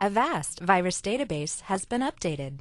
A vast virus database has been updated.